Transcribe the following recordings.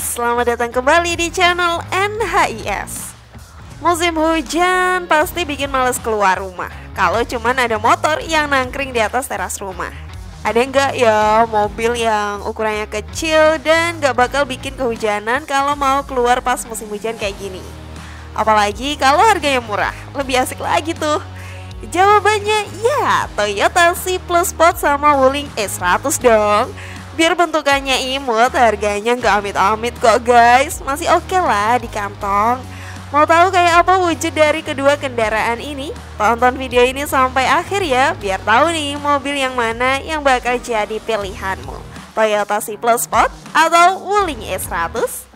Guys, selamat datang kembali di channel NHIS Musim hujan pasti bikin males keluar rumah. Kalau cuman ada motor yang nangkring di atas teras rumah. Ada nggak? Ya mobil yang ukurannya kecil dan nggak bakal bikin kehujanan kalau mau keluar pas musim hujan kayak gini. Apalagi kalau harganya murah, lebih asik lagi tuh. Jawabannya ya, Toyota C Plus Sport sama Wuling E100 dong. Biar bentukannya imut, harganya nggak amit-amit kok guys. Masih oke okay lah di kantong. Mau tahu kayak apa wujud dari kedua kendaraan ini? Tonton video ini sampai akhir ya, biar tahu nih mobil yang mana yang bakal jadi pilihanmu. Toyota C Plus Sport atau Wuling E100?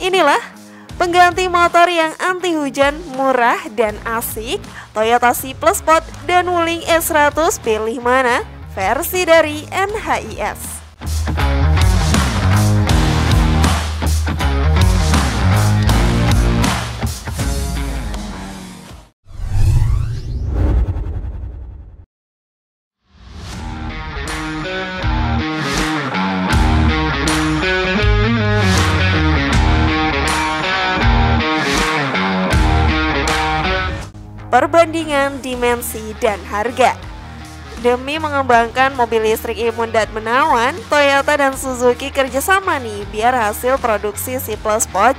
Inilah Pengganti motor yang anti hujan, murah dan asik, Toyota C Plus Sport dan Wuling S100 pilih mana? Versi dari NHIS. Perbandingan dimensi dan harga. Demi mengembangkan mobil listrik imun dan menawan, Toyota dan Suzuki kerjasama nih biar hasil produksi C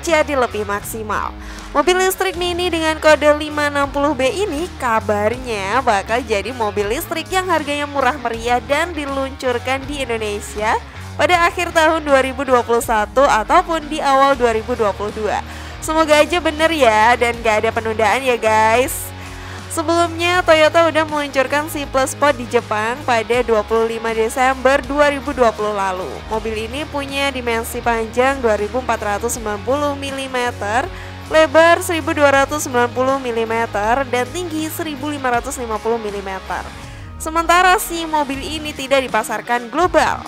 jadi lebih maksimal. Mobil listrik Mini dengan kode 560B ini kabarnya bakal jadi mobil listrik yang harganya murah meriah dan diluncurkan di Indonesia pada akhir tahun 2021 ataupun di awal 2022. Semoga aja bener ya dan gak ada penundaan ya guys. Sebelumnya Toyota udah meluncurkan C Plus Sport di Jepang pada 25 Desember 2020 lalu. Mobil ini punya dimensi panjang 2490 mm, lebar 1290 mm, dan tinggi 1550 mm. Sementara si mobil ini tidak dipasarkan global.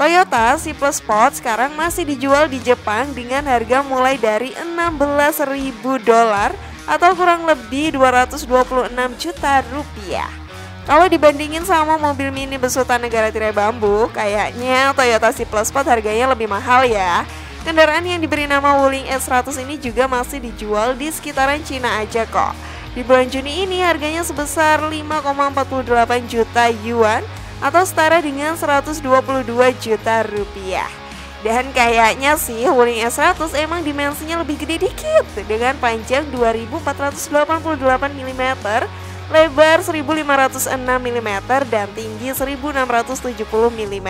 Toyota C Plus Sport sekarang masih dijual di Jepang dengan harga mulai dari 16.000 dolar atau kurang lebih 226 juta rupiah. Kalau dibandingin sama mobil mini besutan negara tirai bambu, kayaknya Toyota C Plus Sport harganya lebih mahal ya. Kendaraan yang diberi nama Wuling S100 ini juga masih dijual di sekitaran Cina aja kok. Di bulan Juni ini harganya sebesar 5,48 juta yuan atau setara dengan 122 juta rupiah. Dan kayaknya sih Wuling S100 emang dimensinya lebih gede dikit dengan panjang 2488 mm, lebar 1506 mm dan tinggi 1670 mm.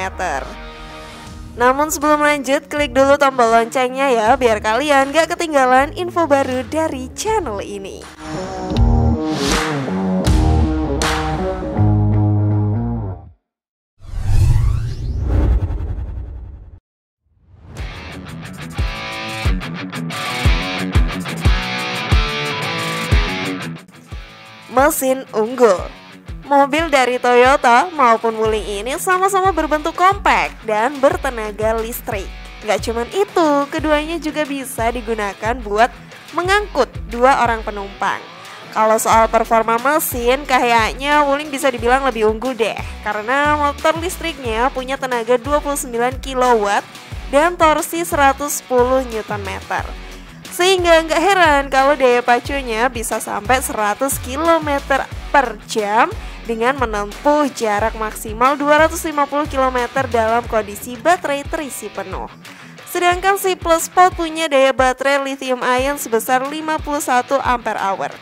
Namun sebelum lanjut, klik dulu tombol loncengnya ya biar kalian gak ketinggalan info baru dari channel ini. Mesin unggul. Mobil dari Toyota maupun Wuling ini sama-sama berbentuk kompak dan bertenaga listrik. Gak cuman itu, keduanya juga bisa digunakan buat mengangkut dua orang penumpang. Kalau soal performa mesin, kayaknya Wuling bisa dibilang lebih unggul deh Karena motor listriknya punya tenaga 29 kW dan torsi 110 Nm sehingga nggak heran kalau daya pacunya bisa sampai 100 km per jam dengan menempuh jarak maksimal 250 km dalam kondisi baterai terisi penuh. Sedangkan si Plus Sport punya daya baterai lithium ion sebesar 51 ampere hour.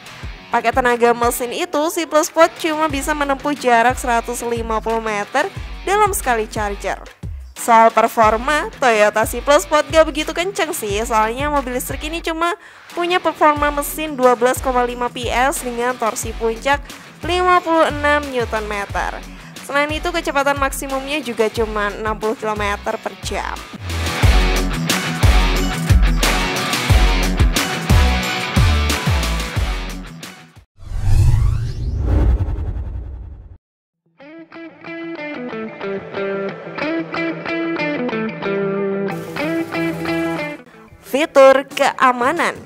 Pakai tenaga mesin itu, si Plus Sport cuma bisa menempuh jarak 150 meter dalam sekali charger. Soal performa, Toyota C Plus Sport gak begitu kenceng sih. Soalnya mobil listrik ini cuma punya performa mesin 12,5 PS dengan torsi puncak 56 Nm Selain itu kecepatan maksimumnya juga cuma 60 km per jam Fitur keamanan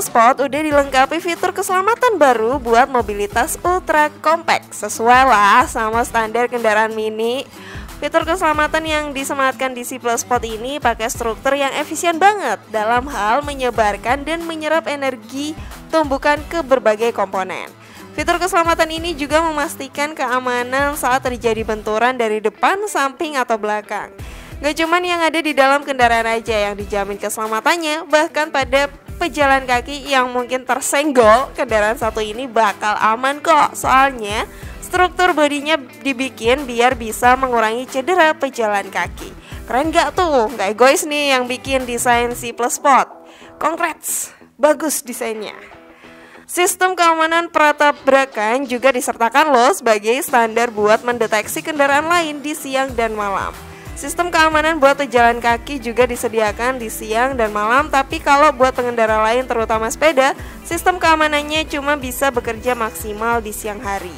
Sport udah dilengkapi fitur keselamatan baru buat mobilitas ultra compact Sesuai lah sama standar kendaraan mini Fitur keselamatan yang disematkan di C Plus Spot ini pakai struktur yang efisien banget dalam hal menyebarkan dan menyerap energi tumbukan ke berbagai komponen. Fitur keselamatan ini juga memastikan keamanan saat terjadi benturan dari depan, samping, atau belakang. Gak cuman yang ada di dalam kendaraan aja yang dijamin keselamatannya, bahkan pada pejalan kaki yang mungkin tersenggol, kendaraan satu ini bakal aman kok. Soalnya Struktur bodinya dibikin biar bisa mengurangi cedera pejalan kaki. Keren gak tuh? Gak egois nih yang bikin desain C. Congrats, bagus desainnya. Sistem keamanan pratabrakan juga disertakan loh sebagai standar buat mendeteksi kendaraan lain di siang dan malam. Sistem keamanan buat pejalan kaki juga disediakan di siang dan malam, tapi kalau buat pengendara lain terutama sepeda, sistem keamanannya cuma bisa bekerja maksimal di siang hari.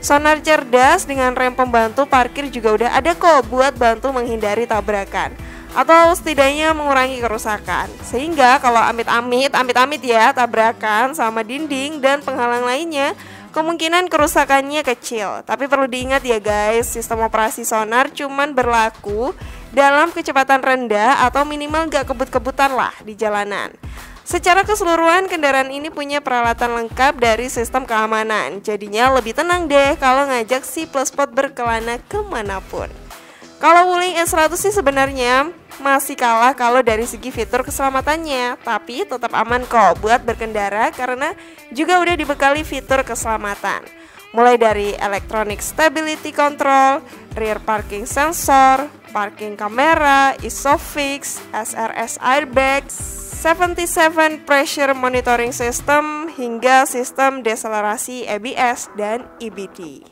Sonar cerdas dengan rem pembantu parkir juga udah ada kok buat bantu menghindari tabrakan atau setidaknya mengurangi kerusakan. Sehingga kalau amit-amit, amit-amit ya tabrakan sama dinding dan penghalang lainnya, kemungkinan kerusakannya kecil. Tapi perlu diingat ya guys, sistem operasi sonar cuman berlaku dalam kecepatan rendah atau minimal gak kebut-kebutan lah di jalanan. Secara keseluruhan kendaraan ini punya peralatan lengkap dari sistem keamanan Jadinya lebih tenang deh kalau ngajak si plus spot berkelana ke mana pun Kalau Wuling S100 sih sebenarnya masih kalah kalau dari segi fitur keselamatannya Tapi tetap aman kok buat berkendara karena juga udah dibekali fitur keselamatan Mulai dari electronic stability control, rear parking sensor, parking kamera, isofix, SRS airbags, 77 pressure monitoring system hingga sistem deselerasi ABS dan EBD.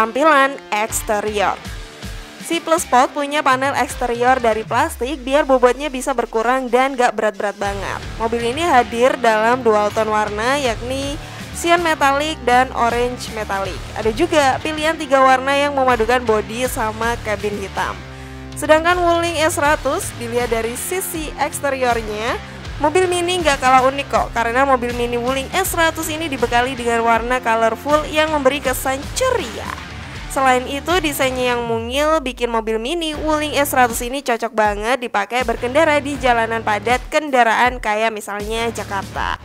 Tampilan eksterior Si Plus Spot punya panel eksterior dari plastik biar bobotnya bisa berkurang dan gak berat-berat banget. Mobil ini hadir dalam dual tone warna yakni cyan metallic dan orange metallic. Ada juga pilihan tiga warna yang memadukan bodi sama kabin hitam. Sedangkan Wuling S100 dilihat dari sisi eksteriornya, mobil mini nggak kalah unik kok karena mobil mini Wuling S100 ini dibekali dengan warna colorful yang memberi kesan ceria. Selain itu, desainnya yang mungil bikin mobil mini Wuling S100 ini cocok banget dipakai berkendara di jalanan padat kendaraan kayak misalnya Jakarta.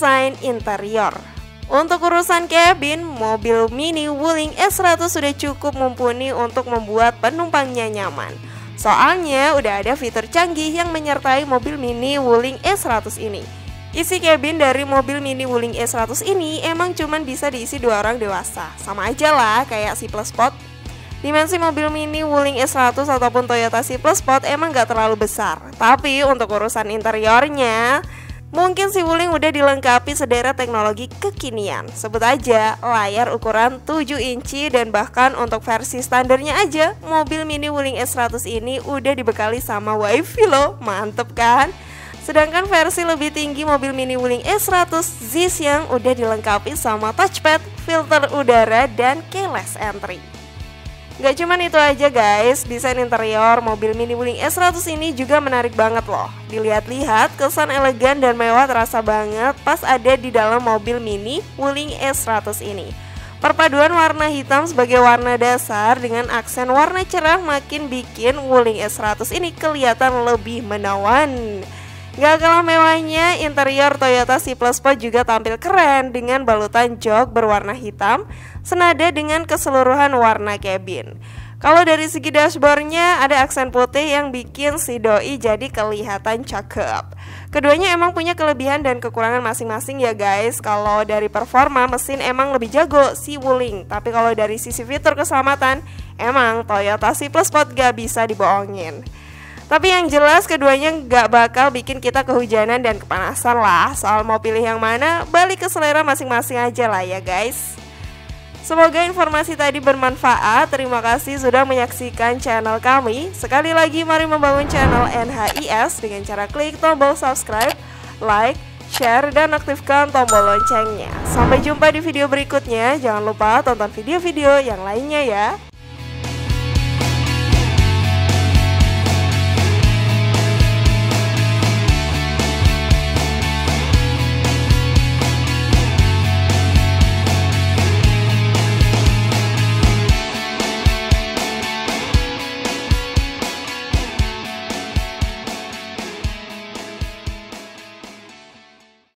Desain interior. Untuk urusan cabin, mobil mini Wuling S100 sudah cukup mumpuni untuk membuat penumpangnya nyaman. Soalnya udah ada fitur canggih yang menyertai mobil mini Wuling S100 ini. Isi cabin dari mobil mini Wuling S100 ini emang cuman bisa diisi dua orang dewasa. Sama aja lah kayak si Plus Spot. Dimensi mobil mini Wuling S100 ataupun Toyota C Plus emang gak terlalu besar. Tapi untuk urusan interiornya, Mungkin si Wuling udah dilengkapi sederet teknologi kekinian. Sebut aja layar ukuran 7 inci dan bahkan untuk versi standarnya aja Mobil mini Wuling S100 ini udah dibekali sama wifi loh. Mantep kan? Sedangkan versi lebih tinggi mobil mini Wuling S100 ZIS yang udah dilengkapi sama touchpad, filter udara, dan keyless entry Gak cuman itu aja guys, desain interior mobil mini Wuling S100 ini juga menarik banget loh. Dilihat-lihat, kesan elegan dan mewah terasa banget pas ada di dalam mobil mini Wuling S100 ini. Perpaduan warna hitam sebagai warna dasar dengan aksen warna cerah makin bikin Wuling S100 ini kelihatan lebih menawan. Gak kalah mewahnya, interior Toyota C juga tampil keren dengan balutan jok berwarna hitam senada dengan keseluruhan warna cabin. Kalau dari segi dashboardnya ada aksen putih yang bikin si doi jadi kelihatan cakep. Keduanya emang punya kelebihan dan kekurangan masing-masing ya guys. Kalau dari performa mesin emang lebih jago si Wuling, tapi kalau dari sisi fitur keselamatan emang Toyota C gak bisa dibohongin. Tapi yang jelas keduanya nggak bakal bikin kita kehujanan dan kepanasan lah. Soal mau pilih yang mana, balik ke selera masing-masing aja lah ya guys. Semoga informasi tadi bermanfaat. Terima kasih sudah menyaksikan channel kami. Sekali lagi mari membangun channel NHIS Dengan cara klik tombol subscribe, like, share, dan aktifkan tombol loncengnya. Sampai jumpa di video berikutnya. Jangan lupa tonton video-video yang lainnya ya